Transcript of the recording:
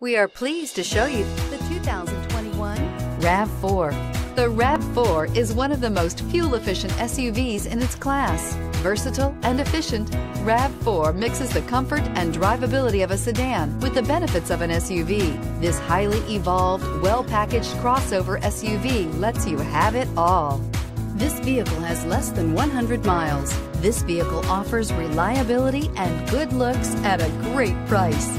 We are pleased to show you the 2021 RAV4. The RAV4 is one of the most fuel-efficient SUVs in its class. Versatile and efficient, RAV4 mixes the comfort and drivability of a sedan with the benefits of an SUV. This highly evolved, well-packaged crossover SUV lets you have it all. This vehicle has less than 100 miles. This vehicle offers reliability and good looks at a great price.